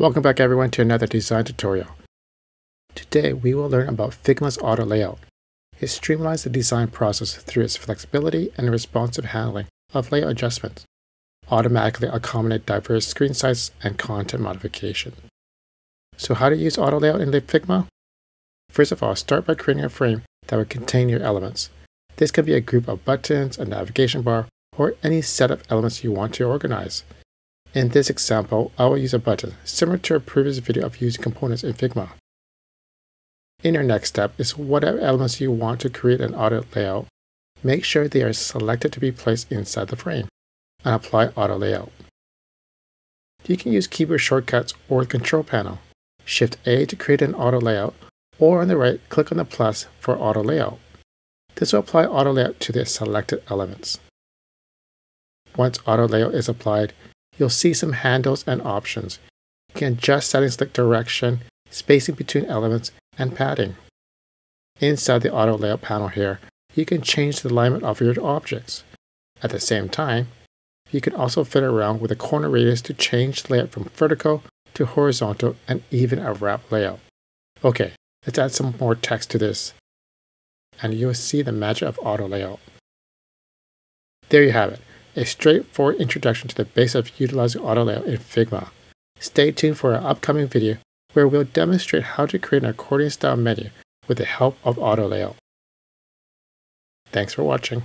Welcome back everyone to another design tutorial. Today we will learn about Figma's auto layout. It streamlines the design process through its flexibility and responsive handling of layout adjustments, automatically accommodate diverse screen sizes and content modification. So how to use auto layout in Figma? First of all, start by creating a frame that will contain your elements. This can be a group of buttons, a navigation bar, or any set of elements you want to organize. In this example, I will use a button, similar to a previous video of using components in Figma. In your next step is whatever elements you want to create an auto layout, make sure they are selected to be placed inside the frame, and apply auto layout. You can use keyboard shortcuts or the control panel. Shift A to create an auto layout, or on the right, click on the plus for auto layout. This will apply auto layout to the selected elements. Once auto layout is applied, you'll see some handles and options. You can adjust settings like direction, spacing between elements, and padding. Inside the auto layout panel here, you can change the alignment of your objects. At the same time, you can also fit around with a corner radius to change the layout from vertical to horizontal and even a wrap layout. Okay, let's add some more text to this and you'll see the magic of auto layout. There you have it, a straightforward introduction to the basics of utilizing auto layout in Figma. Stay tuned for our upcoming video where we'll demonstrate how to create an accordion style menu with the help of auto layout. Thanks for watching.